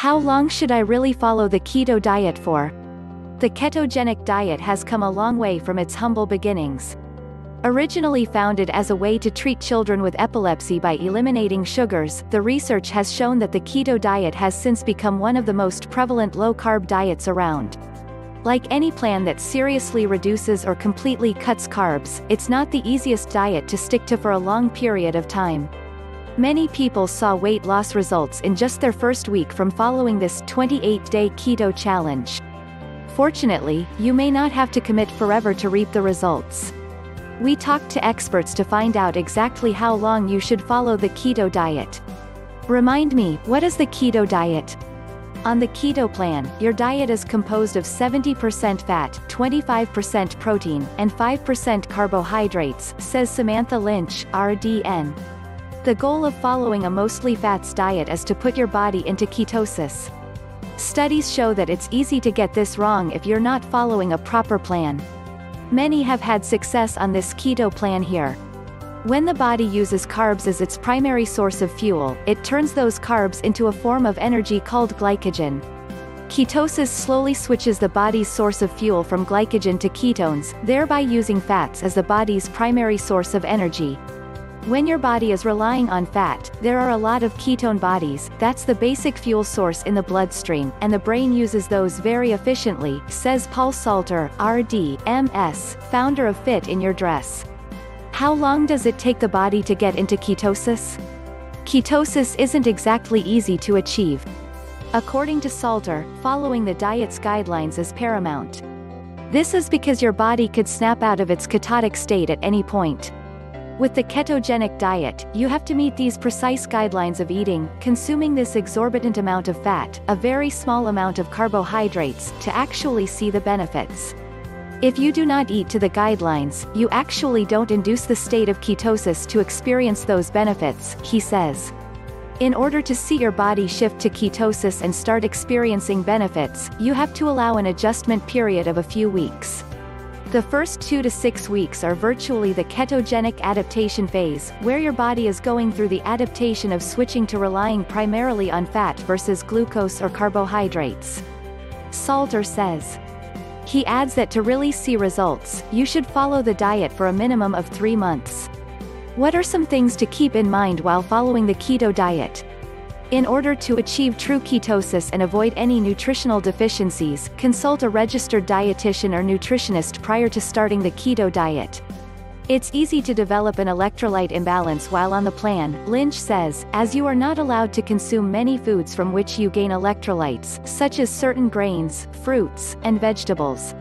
How long should I really follow the keto diet for? The ketogenic diet has come a long way from its humble beginnings. Originally founded as a way to treat children with epilepsy by eliminating sugars, the research has shown that the keto diet has since become one of the most prevalent low-carb diets around. Like any plan that seriously reduces or completely cuts carbs, it's not the easiest diet to stick to for a long period of time. Many people saw weight loss results in just their first week from following this 28-day keto challenge. Fortunately, you may not have to commit forever to reap the results. We talked to experts to find out exactly how long you should follow the keto diet. Remind me, what is the keto diet? On the keto plan, your diet is composed of 70% fat, 25% protein, and 5% carbohydrates, says Samantha Lynch, RDN. The goal of following a mostly fats diet is to put your body into ketosis. Studies show that it's easy to get this wrong if you're not following a proper plan. Many have had success on this keto plan here. When the body uses carbs as its primary source of fuel, it turns those carbs into a form of energy called glycogen. Ketosis slowly switches the body's source of fuel from glycogen to ketones, thereby using fats as the body's primary source of energy. When your body is relying on fat, there are a lot of ketone bodies, that's the basic fuel source in the bloodstream, and the brain uses those very efficiently, says Paul Salter, RD, MS, founder of Fit in Your Dress. How long does it take the body to get into ketosis? Ketosis isn't exactly easy to achieve. According to Salter, following the diet's guidelines is paramount. This is because your body could snap out of its ketotic state at any point. With the ketogenic diet, you have to meet these precise guidelines of eating, consuming this exorbitant amount of fat, a very small amount of carbohydrates, to actually see the benefits. If you do not eat to the guidelines, you actually don't induce the state of ketosis to experience those benefits, he says. In order to see your body shift to ketosis and start experiencing benefits, you have to allow an adjustment period of a few weeks. The first two to six weeks are virtually the ketogenic adaptation phase, where your body is going through the adaptation of switching to relying primarily on fat versus glucose or carbohydrates. Salter says. He adds that to really see results, you should follow the diet for a minimum of three months. What are some things to keep in mind while following the keto diet? In order to achieve true ketosis and avoid any nutritional deficiencies, consult a registered dietitian or nutritionist prior to starting the keto diet. It's easy to develop an electrolyte imbalance while on the plan, Lynch says, as you are not allowed to consume many foods from which you gain electrolytes, such as certain grains, fruits, and vegetables.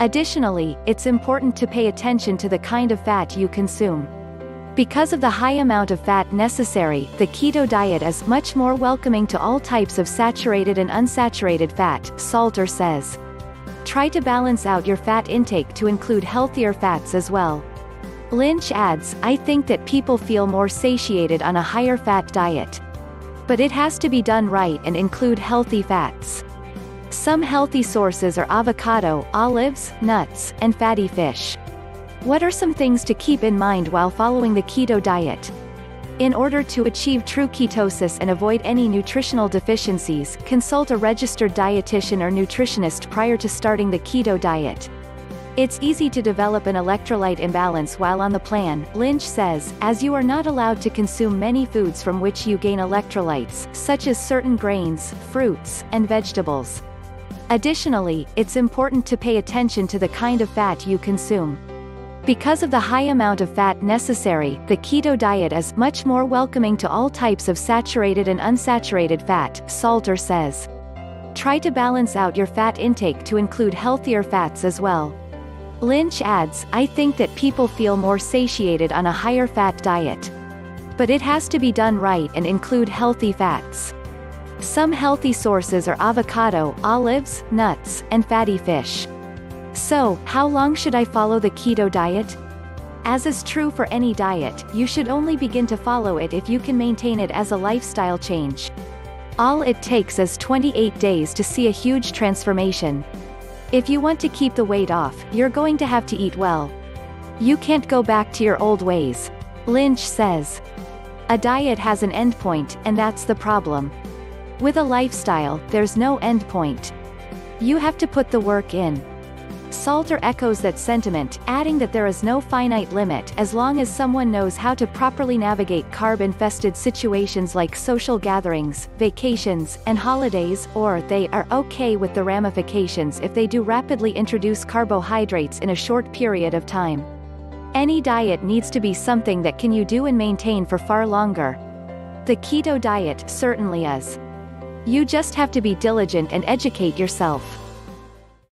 Additionally, it's important to pay attention to the kind of fat you consume. Because of the high amount of fat necessary, the keto diet is much more welcoming to all types of saturated and unsaturated fat, Salter says. Try to balance out your fat intake to include healthier fats as well. Lynch adds, I think that people feel more satiated on a higher fat diet. But it has to be done right and include healthy fats. Some healthy sources are avocado, olives, nuts, and fatty fish. What are some things to keep in mind while following the keto diet? In order to achieve true ketosis and avoid any nutritional deficiencies, consult a registered dietitian or nutritionist prior to starting the keto diet. It's easy to develop an electrolyte imbalance while on the plan, Lynch says, as you are not allowed to consume many foods from which you gain electrolytes, such as certain grains, fruits, and vegetables. Additionally, it's important to pay attention to the kind of fat you consume. Because of the high amount of fat necessary, the keto diet is much more welcoming to all types of saturated and unsaturated fat, Salter says. Try to balance out your fat intake to include healthier fats as well. Lynch adds, I think that people feel more satiated on a higher fat diet. But it has to be done right and include healthy fats. Some healthy sources are avocado, olives, nuts, and fatty fish. So, how long should I follow the keto diet? As is true for any diet, you should only begin to follow it if you can maintain it as a lifestyle change. All it takes is 28 days to see a huge transformation. If you want to keep the weight off, you're going to have to eat well. You can't go back to your old ways. Lynch says. A diet has an endpoint, and that's the problem. With a lifestyle, there's no end point. You have to put the work in. Salter echoes that sentiment, adding that there is no finite limit as long as someone knows how to properly navigate carb-infested situations like social gatherings, vacations, and holidays, or they are okay with the ramifications if they do rapidly introduce carbohydrates in a short period of time. Any diet needs to be something that can you do and maintain for far longer. The keto diet certainly is. You just have to be diligent and educate yourself.